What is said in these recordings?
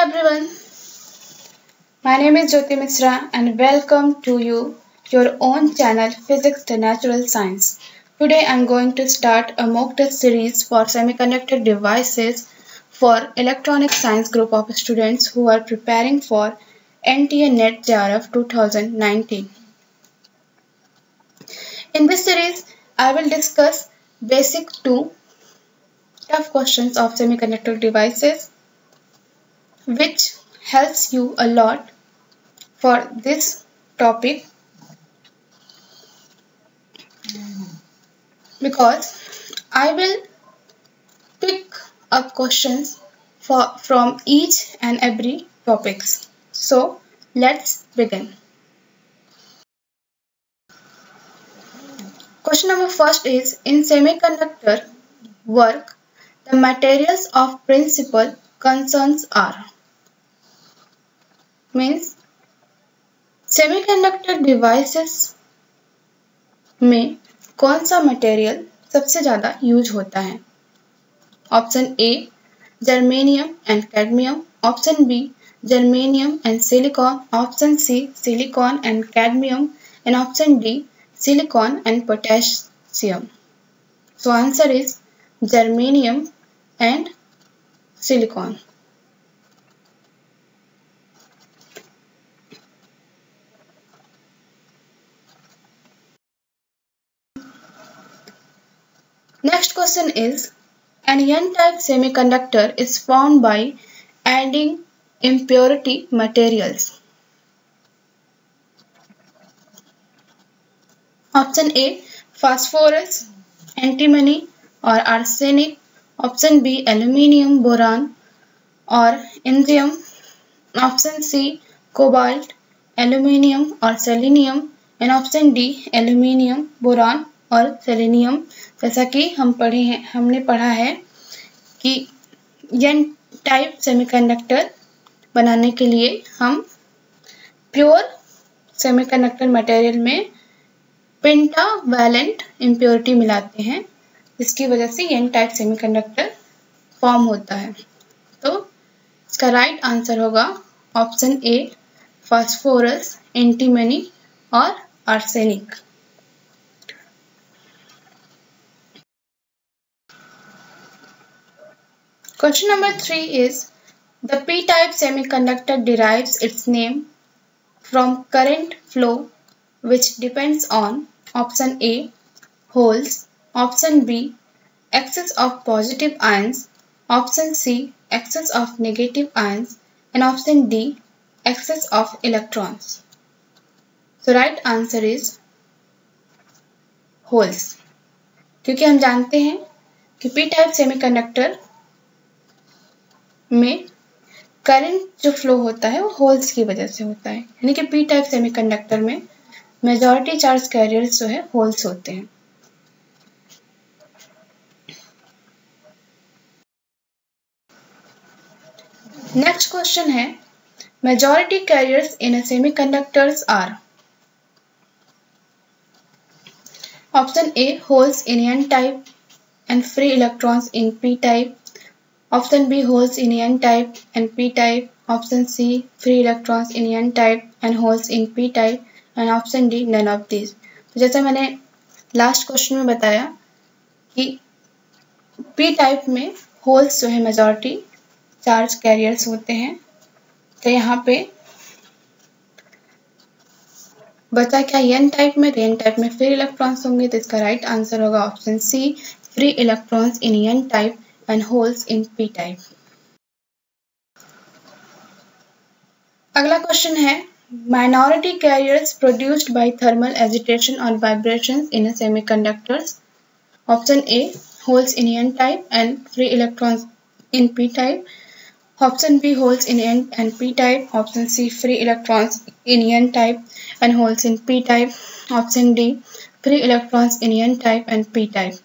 everyone. My name is Jyoti Mishra and welcome to you your own channel Physics the Natural Science. Today I am going to start a mock test series for semiconductor devices for electronic science group of students who are preparing for NTA NET JRF 2019. In this series I will discuss basic two tough questions of semiconductor devices which helps you a lot for this topic because I will pick up questions for from each and every topics. So let's begin. Question number first is in semiconductor work the materials of principal concerns are means semiconductor devices में कौन सा material सबसे ज़्यादा use होता है? Option A germanium and cadmium option B germanium and silicon option C silicon and cadmium and option D silicon and potassium so, answer is germanium and silicon. Next question is an N-type semiconductor is formed by adding impurity materials. Option A phosphorus, antimony or arsenic. Option B aluminium, boron or indium. Option C cobalt, aluminium or selenium and option D aluminium, boron और selenium जैसा कि हम पढ़े हैं, हमने पढ़ा है कि एन टाइप सेमीकंडक्टर बनाने के लिए हम प्योर सेमीकंडक्टर मटेरियल में पेंटा वैलेंट इम्प्योरिटी मिलाते हैं, जिसकी वजह से एन टाइप सेमीकंडक्टर फॉर्म होता है। तो इसका राइट आंसर होगा ऑप्शन ए, फास्फोरस, एंटीमनी और arsenic. Question number three is the p-type semiconductor derives its name from current flow which depends on option A holes, option B excess of positive ions, option C excess of negative ions and option D excess of electrons. So right answer is holes क्योंकि हम जानते हैं कि p type semiconductor में current जो flow होता है, वो होल्स की वजह से होता है। यानी कि पी टाइप सेमीकंडक्टर में मेजॉरिटी चार्ज कैरियर्स जो है होल्स होते हैं। नेक्स्ट क्वेश्चन है majority carriers in semiconductors are option A holes in N type and free electrons in P type Option B holes in n-type and p-type. Option C, free electrons in n-type and holes in p-type. And option D, none of these. तो जैसे मैंने last question में बताया कि P type में holes जो है majority charge carriers होते हैं तो यहाँ पे बचा क्या एन टाइप में एन टाइप में फ्री इलेक्ट्रॉन्स होंगे तो इसका राइट आंसर होगा option C free electrons in N type and holes in p-type. अगला क्वेश्चन है minority carriers produced by thermal agitation or vibrations in a semiconductors. Option A holes in n-type and free electrons in p-type. Option B holes in n and p-type. Option C free electrons in n-type and holes in p-type. Option D free electrons in n-type and p-type.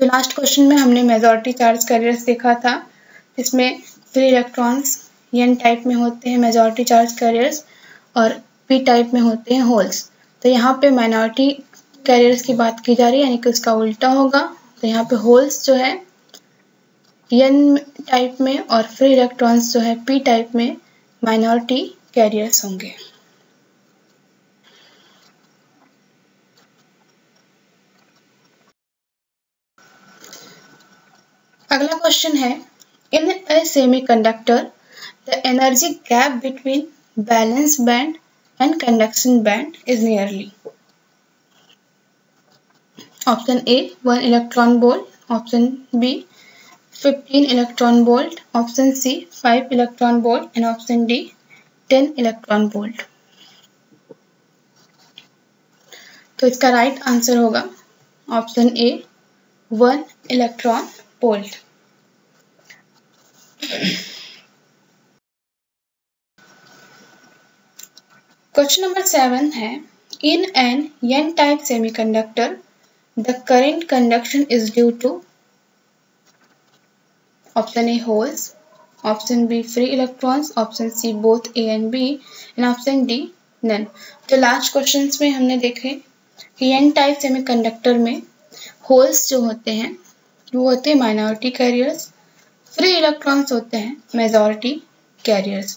तो last question में हमने majority charge carriers देखा था इसमें free electrons N type में होते हैं majority charge carriers और पी टाइप में होते हैं होल्स तो यहाँ पे माइनॉरिटी कैरियर्स की बात की जा रही है, यानी कि उसका उल्टा होगा। तो यहाँ पे होल्स जो है एन टाइप में और फ्री इलेक्ट्रॉन्स जो है पी टाइप में माइनॉरिटी कैरियर्स होंगे। अगला क्वेश्चन है in a semiconductor the energy gap between valence band and conduction band is nearly option A one electron volt option B 15 electron volt option C 5 electron volt and option D 10 electron volt तो इसका right right answer होगा. Option A one electron volt question number seven है in N N type semiconductor the current conduction is due to Option A holes, option B free electrons, option C both A and B and option D none. तो last question में हमने देखे कि N type semiconductor में holes जो होते हैं वो होते हैं माइनॉरिटी कैरियर्स फ्री इलेक्ट्रॉन्स होते हैं मेजॉरिटी कैरियर्स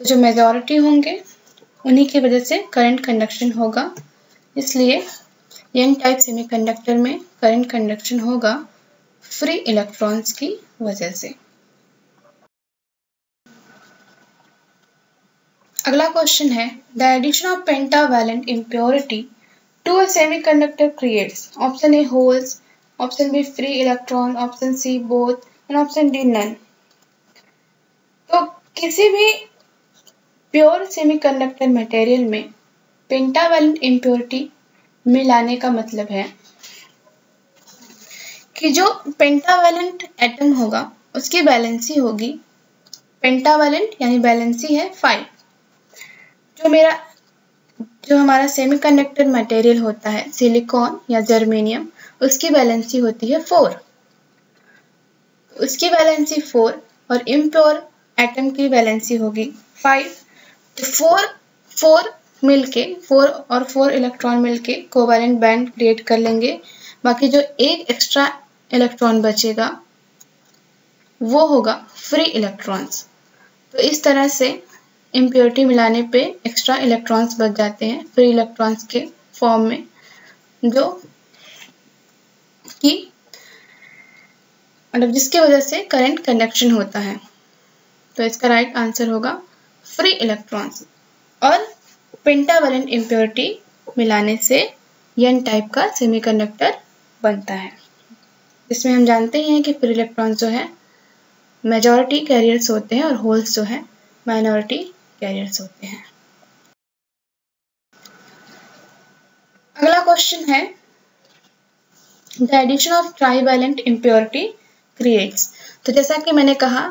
तो जो मेजॉरिटी होंगे, उन्हीं की वजह से करंट कंडक्शन होगा। इसलिए एन टाइप सेमीकंडक्टर में करंट कंडक्शन होगा फ्री इलेक्ट्रॉन्स की वजह से। अगला क्वेश्चन है the addition of pentavalent impurity to a semiconductor creates option A holes option B free electron option C both and option D none तो किसी भी प्योर सेमीकंडक्टर मटेरियल में पेंटावैलेंट इम्प्योरिटी मिलाने का मतलब है कि जो पेंटावेलेंट एटम होगा, उसकी बैलेंसी होगी पेंटावेलेंट यानी बैलेंसी है फाइव जो मेरा, जो हमारा सेमीकंडक्टर मटेरियल होता है सिलिकॉन या जर्मेनियम उसकी बैलेंसी होती है फोर उसकी बैलेंसी फोर और इम्प्योर एटम की बैलेंसी होगी फाइव तो फोर फोर मिलके फोर और फोर इलेक्ट्रॉन मिलके कोवैलेंट बैंड क्रिएट कर लेंगे। बाकी जो एक एक्स्ट्रा इलेक्ट्रॉन बचेगा, वो होगा फ्री इलेक्ट्रॉन्स तो इस तरह से इम्प्योरिटी मिलाने पे एक्स्ट्रा इलेक्ट्रॉन्स बच जाते हैं फ्री इलेक्ट्रॉन्स के फॉर्म में, जो कि मतलब जिसकी वजह से करंट कंडक्शन होता है। तो इसका राइट आंसर होगा फ्री इलेक्ट्रॉन्स और पेंटावलेंट इम्प्योरिटी मिलाने से एन टाइप का सेमीकंडक्टर बनता है। इसमें हम जानते हैं कि फ्री इलेक्ट्रॉन्स जो है मेजॉरिटी कैरियर्स होते हैं और होल्स जो है माइनॉरिटी कैरियर्स होते हैं। अगला क्वेश्चन है the addition of trivalent impurity creates तो जैसा कि मैंने कहा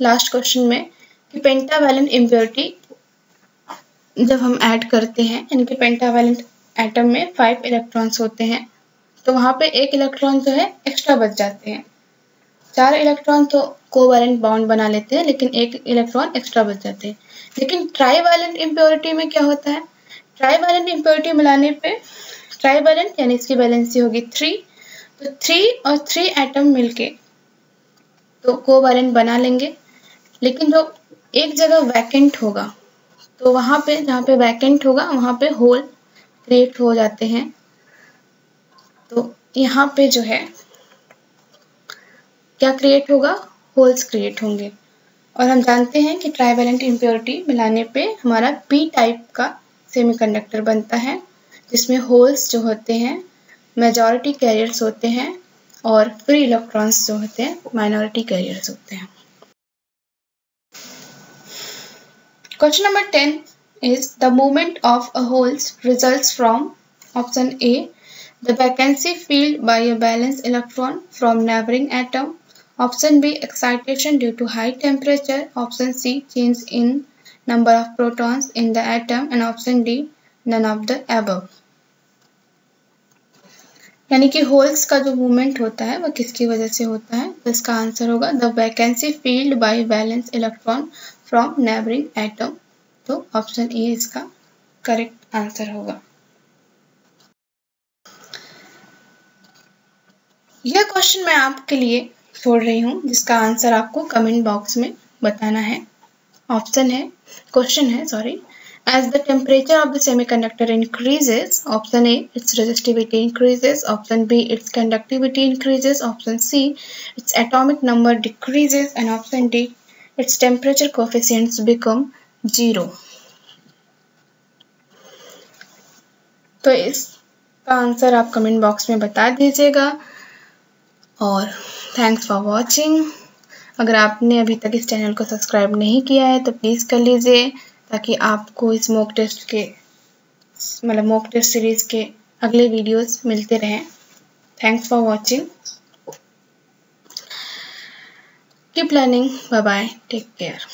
लास्ट क्वेश्चन में कि पेंटावैलेंट इम्प्योरिटी जब हम ऐड करते हैं, यानी कि पेंटावैलेंट एटम में फाइव इलेक्ट्रॉन्स होते हैं तो वहाँ पे एक इलेक्ट्रॉन जो है एक्स्ट्रा बच जाते हैं। चार इलेक्ट्रॉन तो कोवैलेंट बाउंड बना लेते हैं, लेकिन एक इलेक्ट्रॉन एक्स्ट्रा बच जाते हैं। लेकिन ट्राईवैलेंट इम्प्योरिटी में क्या होता है? ट्राईवैलेंट इम्प्योरिटी मिलाने पे ट्राईवैलेंट यानी इसकी बैलेंसी होगी थ्री तो थ्री और थ्री एटम मिलके तो कोवैलेंट बना लेंगे। लेकिन जो एक जगह वैकेंट होगा तो वहाँ पे, जहाँ पे वैकेंट होगा, वहाँ पे होल क्रिएट हो जाते हैं। तो यहाँ पे जो है, क्या क्रिएट होगा? होल्स क्रिएट होंगे। और हम जानते हैं कि ट्राइवेलेंट इम्प्योरिटी मिलाने पे हमारा पी टाइप का सेमीकंडक्टर बनता है, जिसमें होल्स जो होते हैं मेजोरिटी कैरियर्स होते हैं और फ्री इलेक्ट्रॉन्स जो होते हैं माइनॉरिटी कैरियर्स होते हैं। Question number ten is the movement of a holes results from option A the vacancy filled by a valence electron from neighbouring atom option B excitation due to high temperature option C change in number of protons in the atom and option D none of the above यानी कि holes का जो movement होता है वह किसकी वजह से होता है? तो इसका आंसर होगा the vacancy filled by valence electron from neighbouring atom तो ऑप्शन ए इसका करेक्ट आंसर होगा। यह क्वेश्चन मैं आपके लिए छोड़ रही हूँ, जिसका आंसर आपको कमेंट बॉक्स में बताना है। ऑप्शन है क्वेश्चन है sorry As the temperature of the semiconductor increases, option A, its resistivity increases, option B, its conductivity increases, option C, its atomic number decreases, and option D, its temperature coefficients become zero. तो इसका answer आप comment box में बता दीजिएगा और thanks for watching अगर आपने अभी तक इस चैनल को सब्सक्राइब नहीं किया है तो प्लीज़ कर लीजिए ताकि आपको इस मॉक टेस्ट के मतलब मॉक टेस्ट सीरीज़ के अगले वीडियोस मिलते रहें। Thanks for watching keep learning bye bye take care